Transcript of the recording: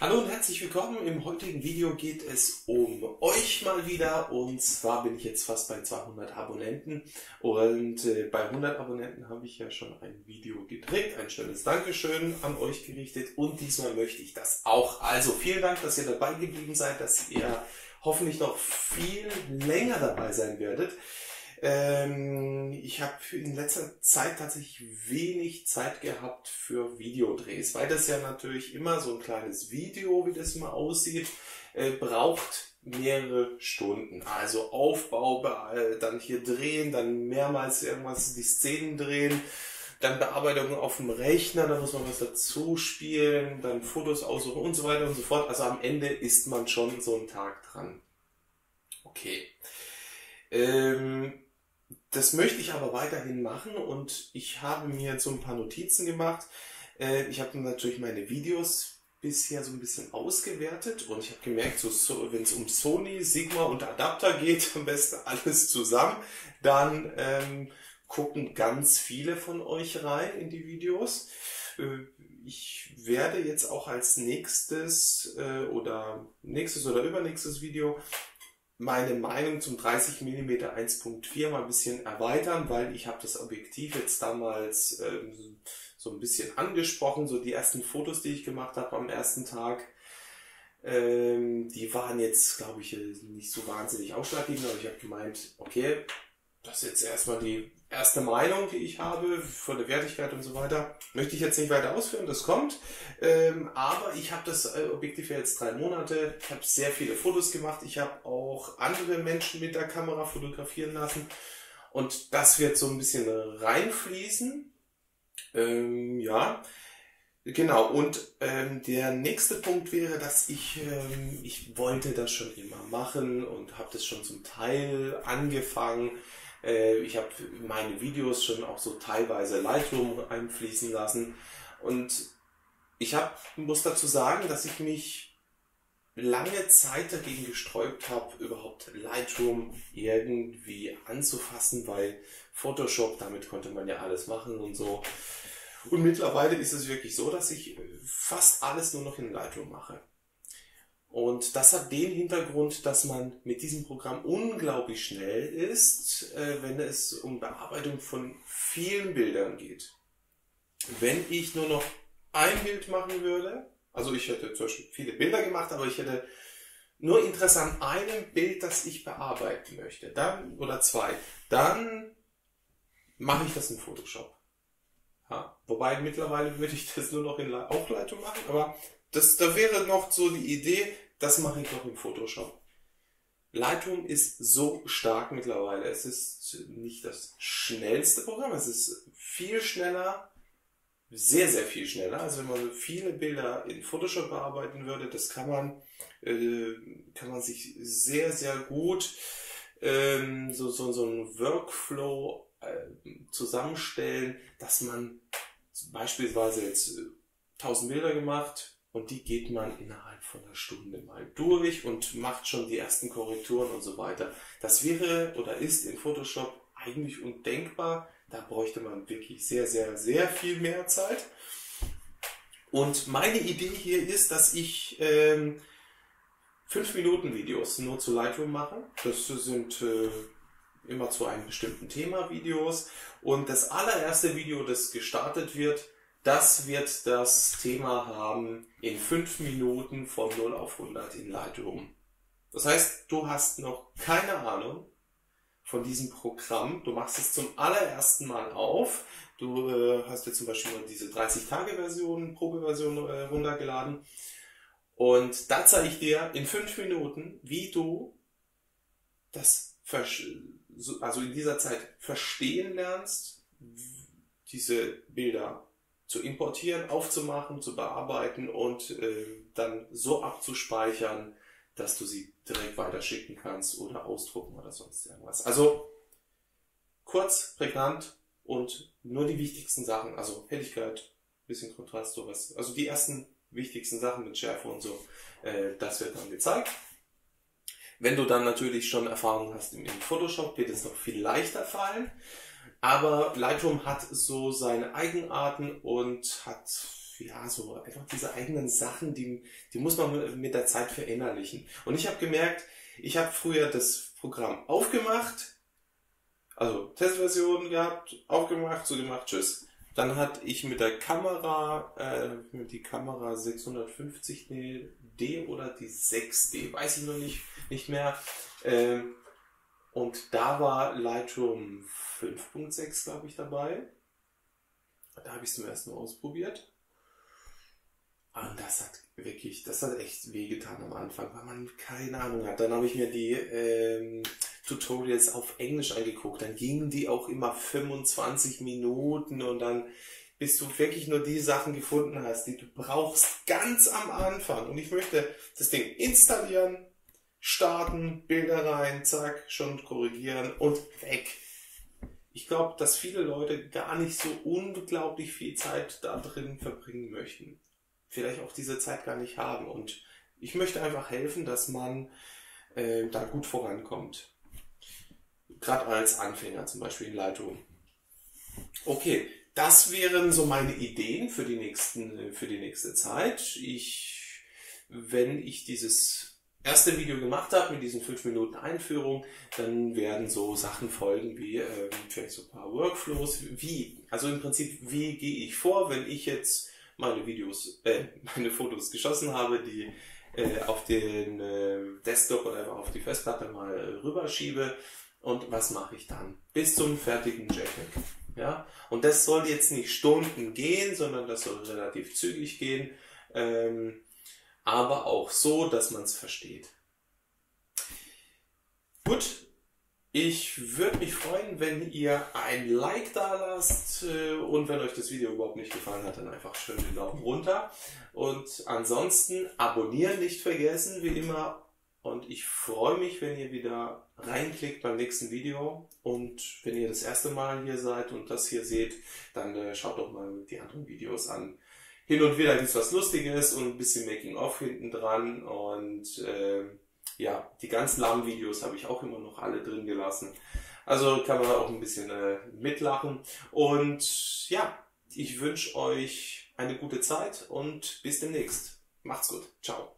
Hallo und herzlich willkommen. Im heutigen Video geht es um euch mal wieder. Und zwar bin ich jetzt fast bei 200 Abonnenten. Und äh, bei 100 Abonnenten habe ich ja schon ein Video gedreht. Ein schönes Dankeschön an euch gerichtet. Und diesmal möchte ich das auch. Also vielen Dank, dass ihr dabei geblieben seid, dass ihr hoffentlich noch viel länger dabei sein werdet. Ähm, ich habe in letzter Zeit tatsächlich wenig Zeit gehabt für Videodrehs, weil das ja natürlich immer so ein kleines Video, wie das mal aussieht, äh, braucht mehrere Stunden. Also Aufbau, dann hier drehen, dann mehrmals irgendwas die Szenen drehen, dann Bearbeitung auf dem Rechner, dann muss man was dazu spielen, dann Fotos aussuchen und so weiter und so fort. Also am Ende ist man schon so einen Tag dran. Okay. Ähm, das möchte ich aber weiterhin machen und ich habe mir jetzt so ein paar Notizen gemacht. Äh, ich habe natürlich meine Videos bisher so ein bisschen ausgewertet und ich habe gemerkt, so, wenn es um Sony, Sigma und Adapter geht, am besten alles zusammen, dann ähm, gucken ganz viele von euch rein in die Videos. Äh, ich werde jetzt auch als nächstes äh, oder nächstes oder übernächstes Video meine Meinung zum 30 mm 1.4 mal ein bisschen erweitern, weil ich habe das Objektiv jetzt damals ähm, so ein bisschen angesprochen, so die ersten Fotos, die ich gemacht habe am ersten Tag, ähm, die waren jetzt, glaube ich, nicht so wahnsinnig ausschlaggebend, aber ich habe gemeint, okay, das ist jetzt erstmal die erste Meinung, die ich habe von der Wertigkeit und so weiter. Möchte ich jetzt nicht weiter ausführen, das kommt. Ähm, aber ich habe das äh, Objektiv jetzt drei Monate. Ich habe sehr viele Fotos gemacht. Ich habe auch andere Menschen mit der Kamera fotografieren lassen. Und das wird so ein bisschen reinfließen. Ähm, ja, genau. Und ähm, der nächste Punkt wäre, dass ich, ähm, ich wollte das schon immer machen und habe das schon zum Teil angefangen ich habe meine Videos schon auch so teilweise Lightroom einfließen lassen. Und ich hab, muss dazu sagen, dass ich mich lange Zeit dagegen gesträubt habe, überhaupt Lightroom irgendwie anzufassen, weil Photoshop, damit konnte man ja alles machen und so. Und mittlerweile ist es wirklich so, dass ich fast alles nur noch in Lightroom mache. Und das hat den Hintergrund, dass man mit diesem Programm unglaublich schnell ist, äh, wenn es um Bearbeitung von vielen Bildern geht. Wenn ich nur noch ein Bild machen würde, also ich hätte zum Beispiel viele Bilder gemacht, aber ich hätte nur Interesse an einem Bild, das ich bearbeiten möchte, dann oder zwei, dann mache ich das in Photoshop. Ja, wobei mittlerweile würde ich das nur noch in auch Lightroom machen, aber das, da wäre noch so die Idee, das mache ich noch im Photoshop. Lightroom ist so stark mittlerweile. Es ist nicht das schnellste Programm, es ist viel schneller, sehr, sehr viel schneller. Also wenn man viele Bilder in Photoshop bearbeiten würde, das kann man, äh, kann man sich sehr, sehr gut ähm, so, so, so einen Workflow äh, zusammenstellen, dass man beispielsweise jetzt 1000 Bilder gemacht, und die geht man innerhalb von einer Stunde mal durch und macht schon die ersten Korrekturen und so weiter. Das wäre oder ist in Photoshop eigentlich undenkbar. Da bräuchte man wirklich sehr, sehr, sehr viel mehr Zeit. Und meine Idee hier ist, dass ich ähm, 5 Minuten Videos nur zu Lightroom mache. Das sind äh, immer zu einem bestimmten Thema Videos. Und das allererste Video, das gestartet wird, das wird das Thema haben in 5 Minuten von 0 auf 100 in Lightroom. Das heißt, du hast noch keine Ahnung von diesem Programm. Du machst es zum allerersten Mal auf. Du äh, hast dir zum Beispiel mal diese 30-Tage-Version, Probeversion äh, runtergeladen. Und da zeige ich dir in 5 Minuten, wie du das also in dieser Zeit verstehen lernst, diese Bilder zu importieren, aufzumachen, zu bearbeiten und äh, dann so abzuspeichern, dass du sie direkt weiterschicken kannst oder ausdrucken oder sonst irgendwas. Also kurz, prägnant und nur die wichtigsten Sachen, also Helligkeit, bisschen Kontrast, sowas. Also die ersten wichtigsten Sachen mit Schärfe und so, äh, das wird dann gezeigt. Wenn du dann natürlich schon Erfahrung hast im Photoshop, wird es noch viel leichter fallen. Aber Lightroom hat so seine Eigenarten und hat ja, so einfach diese eigenen Sachen, die, die muss man mit der Zeit verinnerlichen. Und ich habe gemerkt, ich habe früher das Programm aufgemacht, also Testversion gehabt, aufgemacht, zugemacht, tschüss. Dann hatte ich mit der Kamera, äh, die Kamera 650D oder die 6D, weiß ich noch nicht, nicht mehr. Ähm, und da war Lightroom 5.6, glaube ich, dabei. Da habe ich es zum ersten Mal ausprobiert. Und das hat wirklich, das hat echt wehgetan am Anfang, weil man keine Ahnung hat. Dann habe ich mir die ähm, Tutorials auf Englisch angeguckt. Dann gingen die auch immer 25 Minuten und dann bis du wirklich nur die Sachen gefunden hast, die du brauchst ganz am Anfang. Und ich möchte das Ding installieren, starten, Bilder rein, zack, schon korrigieren und weg. Ich glaube, dass viele Leute gar nicht so unglaublich viel Zeit da drin verbringen möchten. Vielleicht auch diese Zeit gar nicht haben. Und ich möchte einfach helfen, dass man äh, da gut vorankommt. Gerade als Anfänger, zum Beispiel in Lightroom. Okay, das wären so meine Ideen für die nächsten, für die nächste Zeit. Ich, wenn ich dieses erste Video gemacht habe mit diesen 5 Minuten Einführung, dann werden so Sachen folgen wie ähm, vielleicht so ein paar Workflows. Wie, also im Prinzip, wie gehe ich vor, wenn ich jetzt meine Videos, äh, meine Fotos geschossen habe, die äh, auf den äh, Desktop oder einfach auf die Festplatte mal äh, rüberschiebe und was mache ich dann? Bis zum fertigen JPEG. Ja? Und das soll jetzt nicht Stunden gehen, sondern das soll relativ zügig gehen, ähm, aber auch so, dass man es versteht. Gut, ich würde mich freuen, wenn ihr ein Like da lasst äh, und wenn euch das Video überhaupt nicht gefallen hat, dann einfach schön den Daumen runter. Und ansonsten abonnieren nicht vergessen, wie immer und ich freue mich, wenn ihr wieder reinklickt beim nächsten Video. Und wenn ihr das erste Mal hier seid und das hier seht, dann äh, schaut doch mal die anderen Videos an. Hin und wieder gibt es was Lustiges und ein bisschen Making-of hinten dran. Und äh, ja, die ganzen langen Videos habe ich auch immer noch alle drin gelassen. Also kann man auch ein bisschen äh, mitlachen. Und ja, ich wünsche euch eine gute Zeit und bis demnächst. Macht's gut. Ciao.